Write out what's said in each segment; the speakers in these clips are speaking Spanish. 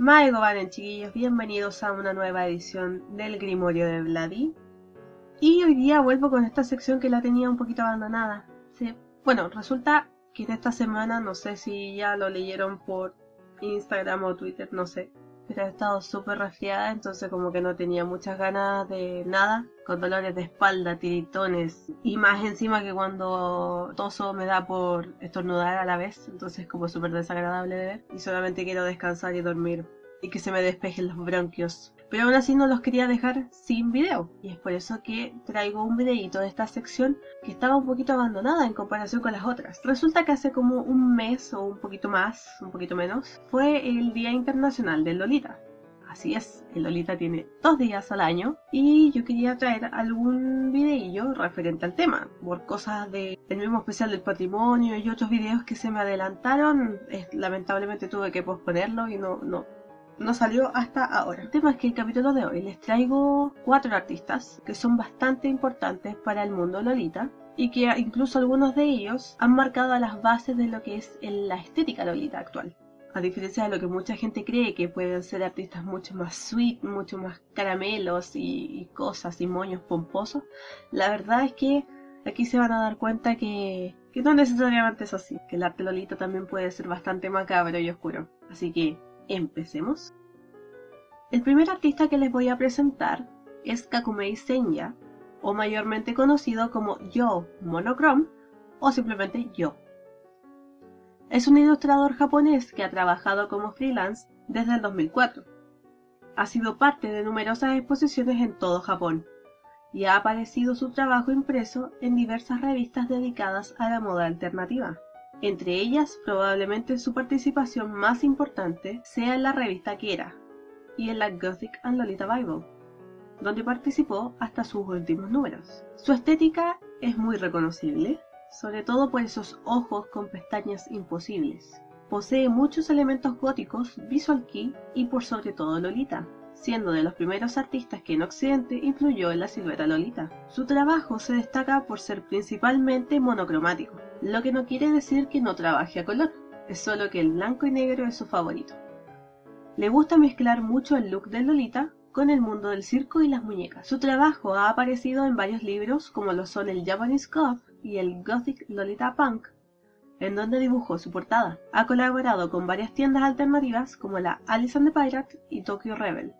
Maego Valen, chiquillos, bienvenidos a una nueva edición del Grimorio de Vladi. Y hoy día vuelvo con esta sección que la tenía un poquito abandonada. Sí. Bueno, resulta que esta semana, no sé si ya lo leyeron por Instagram o Twitter, no sé, pero he estado súper resfriada, entonces como que no tenía muchas ganas de nada, con dolores de espalda, tiritones, y más encima que cuando toso me da por estornudar a la vez, entonces como súper desagradable de ver, y solamente quiero descansar y dormir, y que se me despejen los bronquios. Pero aún así no los quería dejar sin video, y es por eso que traigo un videito de esta sección que estaba un poquito abandonada en comparación con las otras. Resulta que hace como un mes o un poquito más, un poquito menos, fue el Día Internacional del Lolita. Así es, el Lolita tiene dos días al año y yo quería traer algún videillo referente al tema, por cosas del mismo especial del patrimonio y otros videos que se me adelantaron. lamentablemente tuve que posponerlo y no, no, no salió hasta ahora. El tema es que el capítulo de hoy les traigo cuatro artistas que son bastante importantes para el mundo Lolita y que incluso algunos de ellos han marcado las bases de lo que es la estética Lolita actual. A diferencia de lo que mucha gente cree que pueden ser artistas mucho más sweet, mucho más caramelos y, cosas y moños pomposos, la verdad es que aquí se van a dar cuenta que, que no necesariamente es así, que el arte Lolita también puede ser bastante macabro y oscuro. Así que empecemos. El primer artista que les voy a presentar es Kakumei Senya, o mayormente conocido como Yo Monochrome o simplemente Yo. Es un ilustrador japonés que ha trabajado como freelance desde el 2004. Ha sido parte de numerosas exposiciones en todo Japón y ha aparecido su trabajo impreso en diversas revistas dedicadas a la moda alternativa. Entre ellas, probablemente su participación más importante sea en la revista Kera y en la Gothic and Lolita Bible, donde participó hasta sus últimos números. Su estética es muy reconocible, sobre todo por esos ojos con pestañas imposibles. Posee muchos elementos góticos, visual key y por sobre todo Lolita, siendo de los primeros artistas que en Occidente influyó en la silueta Lolita. Su trabajo se destaca por ser principalmente monocromático, lo que no quiere decir que no trabaje a color, es solo que el blanco y negro es su favorito. Le gusta mezclar mucho el look de Lolita con el mundo del circo y las muñecas. Su trabajo ha aparecido en varios libros como lo son el Japanese Goth y el Gothic Lolita Punk, en donde dibujó su portada. Ha colaborado con varias tiendas alternativas como la Alice and the Pirate y Tokyo Rebel,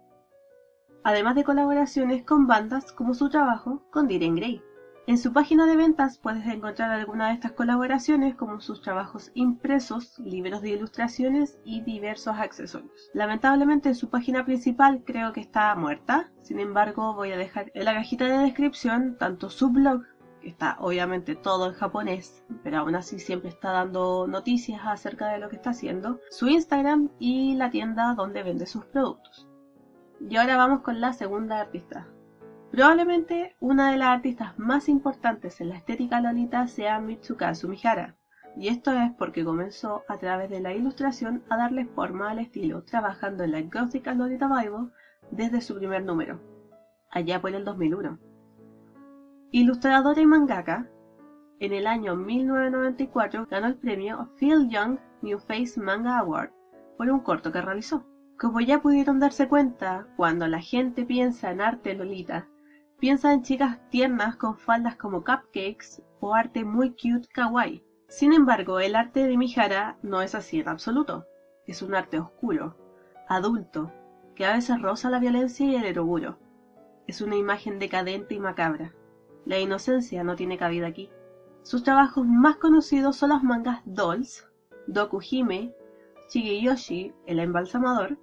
además de colaboraciones con bandas como su trabajo con Diren Grey. En su página de ventas puedes encontrar algunas de estas colaboraciones como sus trabajos impresos, libros de ilustraciones y diversos accesorios. Lamentablemente en su página principal creo que está muerta, sin embargo voy a dejar en la cajita de descripción tanto su blog, que está obviamente todo en japonés, pero aún así siempre está dando noticias acerca de lo que está haciendo, su Instagram y la tienda donde vende sus productos. Y ahora vamos con la segunda artista, Probablemente una de las artistas más importantes en la estética lolita sea Mitsukazu Mihara, y esto es porque comenzó a través de la ilustración a darle forma al estilo, trabajando en la Gothic Lolita Bible desde su primer número, allá por el 2001. Ilustradora y mangaka, en el año 1994 ganó el premio Phil Young New Face Manga Award por un corto que realizó. Como ya pudieron darse cuenta, cuando la gente piensa en arte lolita, Piensa en chicas tiernas con faldas como cupcakes o arte muy cute kawaii. Sin embargo, el arte de Mihara no es así en absoluto. Es un arte oscuro, adulto, que a veces roza la violencia y el eroguro. Es una imagen decadente y macabra. La inocencia no tiene cabida aquí. Sus trabajos más conocidos son las mangas Dolls, Dokuhime, Shigeyoshi, el embalsamador,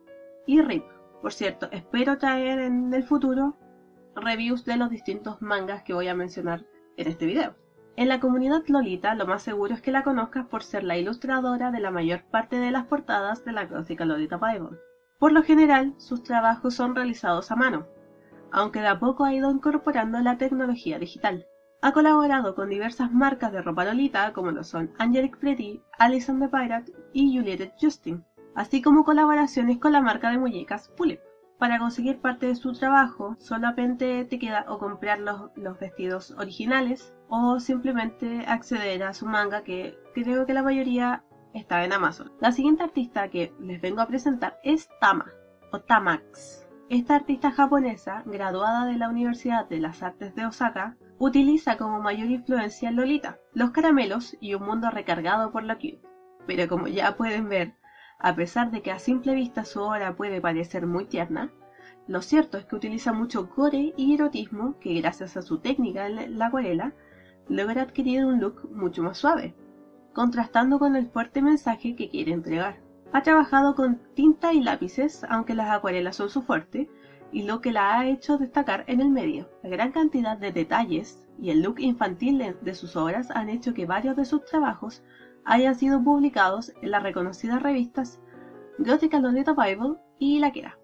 y Rip. Por cierto, espero traer en el futuro reviews de los distintos mangas que voy a mencionar en este video. En la comunidad Lolita lo más seguro es que la conozcas por ser la ilustradora de la mayor parte de las portadas de la clásica Lolita Bible. Por lo general, sus trabajos son realizados a mano, aunque de a poco ha ido incorporando la tecnología digital. Ha colaborado con diversas marcas de ropa Lolita como lo son Angelic Pretty, Alison the Pirate y Juliette Justin, así como colaboraciones con la marca de muñecas Pulip. Para conseguir parte de su trabajo, solamente te queda o comprar los, vestidos originales o simplemente acceder a su manga, que creo que la mayoría está en Amazon. La siguiente artista que les vengo a presentar es Tama, o Tamax. Esta artista japonesa, graduada de la Universidad de las Artes de Osaka, utiliza como mayor influencia Lolita, los caramelos y un mundo recargado por la cute. Pero como ya pueden ver, a pesar de que a simple vista su obra puede parecer muy tierna, lo cierto es que utiliza mucho gore y erotismo que gracias a su técnica en la acuarela logra adquirir un look mucho más suave, contrastando con el fuerte mensaje que quiere entregar. Ha trabajado con tinta y lápices, aunque las acuarelas son su fuerte, y lo que la ha hecho destacar en el medio. La gran cantidad de detalles y el look infantil de sus obras han hecho que varios de sus trabajos hayan sido publicados en las reconocidas revistas Gothic Lolita Bible y La Quera,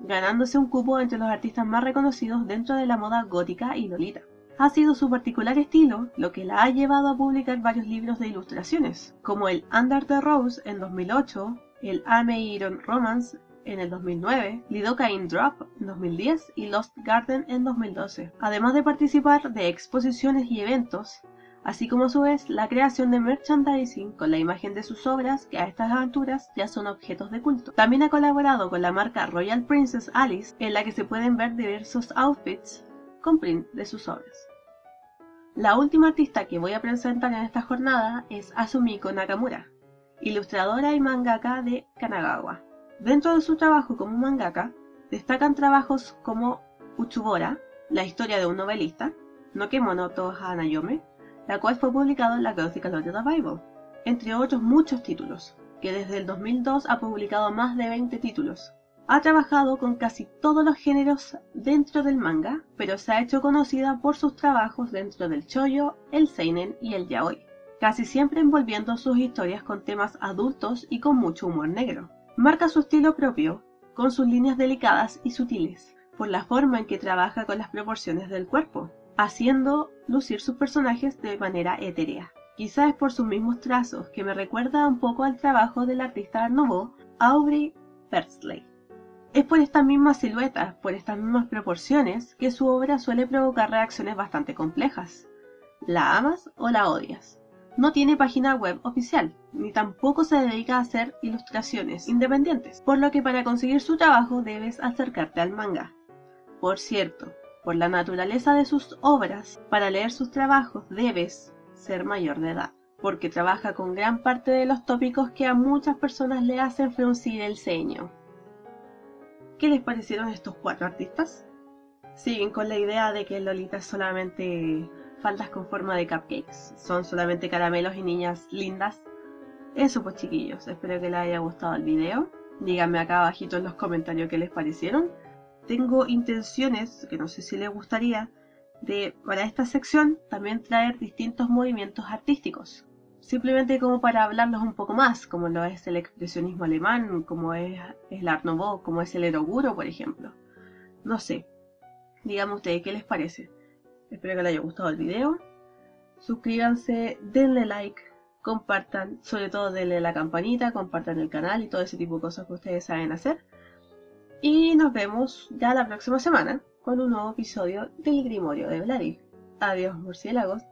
ganándose un cupo entre los artistas más reconocidos dentro de la moda gótica y lolita. Ha sido su particular estilo lo que la ha llevado a publicar varios libros de ilustraciones, como el Under the Rose en 2008, el Ameiron Romance en el 2009, Lidocaine Drop en 2010 y Lost Garden en 2012, además de participar de exposiciones y eventos, así como a su vez la creación de merchandising con la imagen de sus obras que a estas alturas ya son objetos de culto. También ha colaborado con la marca Royal Princess Alice en la que se pueden ver diversos outfits con print de sus obras. La última artista que voy a presentar en esta jornada es Asumiko Nakamura, ilustradora y mangaka de Kanagawa. Dentro de su trabajo como mangaka, destacan trabajos como Uchubora, la historia de un novelista, no Kemono Hanayome, la cual fue publicado en la Gothic Lolita Bible, entre otros muchos títulos, que desde el 2002 ha publicado más de 20 títulos. Ha trabajado con casi todos los géneros dentro del manga, pero se ha hecho conocida por sus trabajos dentro del choyo, el seinen y el yaoi casi siempre envolviendo sus historias con temas adultos y con mucho humor negro. Marca su estilo propio, con sus líneas delicadas y sutiles, por la forma en que trabaja con las proporciones del cuerpo, haciendo lucir sus personajes de manera etérea. Quizás es por sus mismos trazos, que me recuerda un poco al trabajo del artista Art Aubrey Persley. Es por estas mismas siluetas, por estas mismas proporciones, que su obra suele provocar reacciones bastante complejas. ¿La amas o la odias? No tiene página web oficial, ni tampoco se dedica a hacer ilustraciones independientes, por lo que para conseguir su trabajo debes acercarte al manga. Por cierto, por la naturaleza de sus obras, para leer sus trabajos debes ser mayor de edad, porque trabaja con gran parte de los tópicos que a muchas personas le hacen fruncir el ceño. ¿Qué les parecieron estos cuatro artistas? Siguen con la idea de que Lolita es solamente faldas con forma de cupcakes. Son solamente caramelos y niñas lindas. Eso pues chiquillos, espero que les haya gustado el video. Díganme acá abajito en los comentarios qué les parecieron. Tengo intenciones, que no sé si les gustaría, de para esta sección también traer distintos movimientos artísticos. Simplemente como para hablarlos un poco más, como lo es el expresionismo alemán, como es el Art Nouveau, como es el Eroguro, por ejemplo. No sé. Díganme ustedes qué les parece. Espero que les haya gustado el video. Suscríbanse, denle like, compartan, sobre todo denle la campanita, compartan el canal y todo ese tipo de cosas que ustedes saben hacer. Y nos vemos ya la próxima semana con un nuevo episodio del Grimorio de Vladi. Adiós, murciélagos.